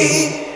me.